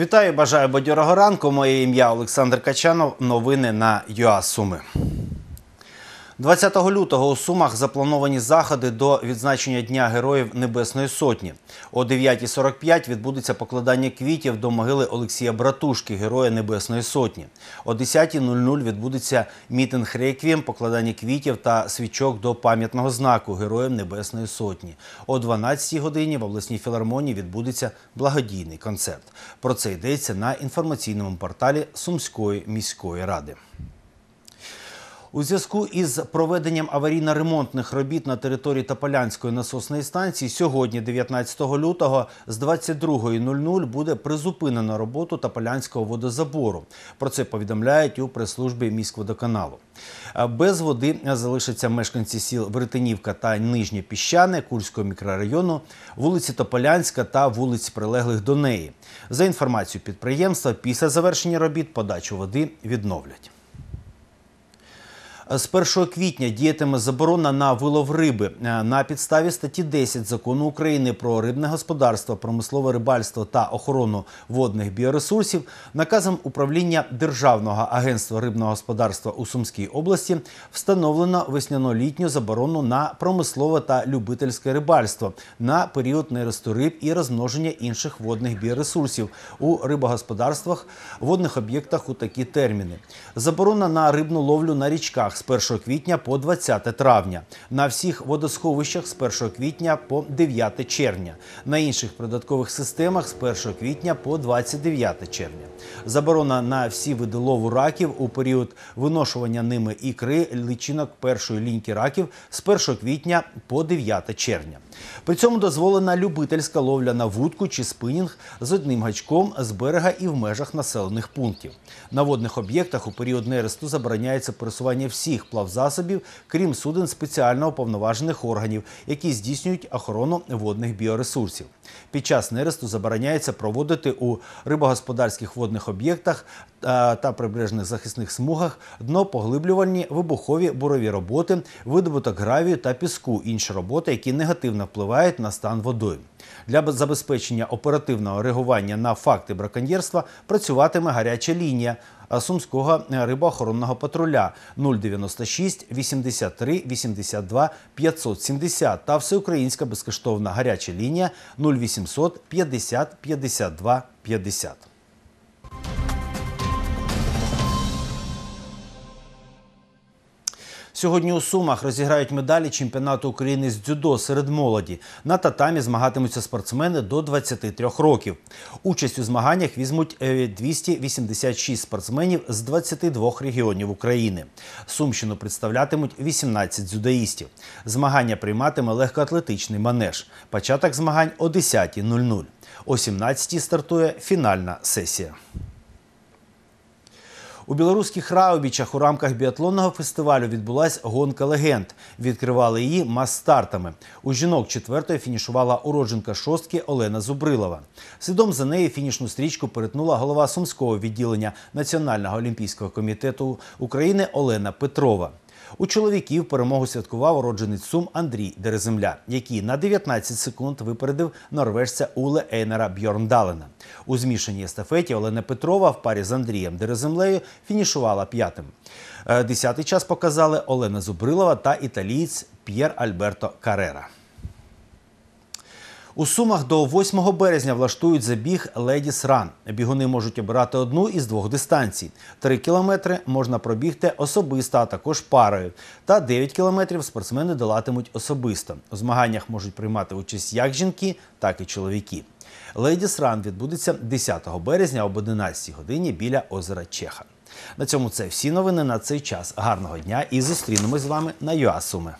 Вітаю, бажаю бадьорого ранку. Моє ім'я Олександр Качанов. Новини на ЮА Суми. 20 лютого у Сумах заплановані заходи до відзначення Дня Героїв Небесної Сотні. О 9.45 відбудеться покладання квітів до могили Олексія Братушки, Героя Небесної Сотні. О 10.00 відбудеться мітинг реквієм, покладання квітів та свічок до пам'ятного знаку Героям Небесної Сотні. О 12 годині в обласній філармонії відбудеться благодійний концерт. Про це йдеться на інформаційному порталі Сумської міської ради. У зв'язку із проведенням аварійно-ремонтних робіт на території Тополянської насосної станції сьогодні, 19 лютого, з 22.00 буде призупинено роботу Тополянського водозабору. Про це повідомляють у прес-службі міськводоканалу. Без води залишаться мешканці сіл Веретенівка та Нижнє Піщане Курського мікрорайону, вулиці Тополянська та вулиць прилеглих до неї. За інформацією підприємства, після завершення робіт подачу води відновлять. З 1 квітня діятиме заборона на вилов риби Е, на підставі статті 10 закону України про рибне господарство, промислове рибальство та охорону водних біоресурсів. Наказом управління Державного агентства рибного господарства у Сумській області встановлено весняно-літню заборону на промислове та любительське рибальство на період нересту риб і розмноження інших водних біоресурсів у рибогосподарствах, водних об'єктах у такі терміни. Заборона на рибну ловлю на річках з 1 квітня по 20 травня, на всіх водосховищах з 1 квітня по 9 червня, на інших придаткових системах з 1 квітня по 29 червня. Заборона на всі види лову раків у період виношування ними ікри личинок першої ліньки раків з 1 квітня по 9 червня. При цьому дозволена любительська ловля на вудку чи спинінг з одним гачком з берега і в межах населених пунктів. На водних об'єктах у період нересту забороняється пересування всіх плавзасобів, крім суден спеціально уповноважених органів, які здійснюють охорону водних біоресурсів. Під час нересту забороняється проводити у рибогосподарських водних об'єктах е, та прибережних захисних смугах днопоглиблювальні вибухові бурові роботи, видобуток гравію та піску, інші роботи, які негативно впливають на стан водою. Для забезпечення оперативного реагування на факти браконьєрства працюватиме гаряча лінія Сумського рибоохоронного патруля 096 83 82 570 та всеукраїнська безкоштовна гаряча лінія 0800 50 52 50. Сьогодні у Сумах розіграють медалі чемпіонату України з дзюдо серед молоді. На татамі змагатимуться спортсмени до 23 років. Участь у змаганнях візьмуть е, 286 спортсменів з 22 регіонів України. Сумщину представлятимуть 18 дзюдоїстів. Змагання прийматиме легкоатлетичний манеж. Початок змагань о 10.00. О 17.00 стартує фінальна сесія. У білоруських Раубічах у рамках біатлонного фестивалю відбулась гонка легенд. Відкривали її мас-стартами. У жінок четвертої фінішувала уродженка шостки Олена Зубрилова. Слідом за нею фінішну стрічку перетнула голова сумського відділення Національного олімпійського комітету України Олена Петрова. У чоловіків перемогу святкував уродженець Сум Андрій Дереземля, який на 19 секунд випередив норвежця Уле Ейнера Бьорндалена. У змішаній естафеті Олена Петрова в парі з Андрієм Дереземлею фінішувала п'ятим. Е, Десятий час показали Олена Зубрилова та італієць П'єр Альберто Карера. У Сумах до 8 березня влаштують забіг Ladies Run. Бігуни можуть обирати одну із двох дистанцій. 3 кілометри можна пробігти особисто, а також парою. Та 9 кілометрів спортсмени долатимуть особисто. У змаганнях можуть приймати участь як жінки, так і чоловіки. Ladies Run відбудеться 10 березня об 11 годині біля озера Чеха. На цьому це всі новини на цей час. Гарного дня і зустрінемось з вами на ЮА Суми.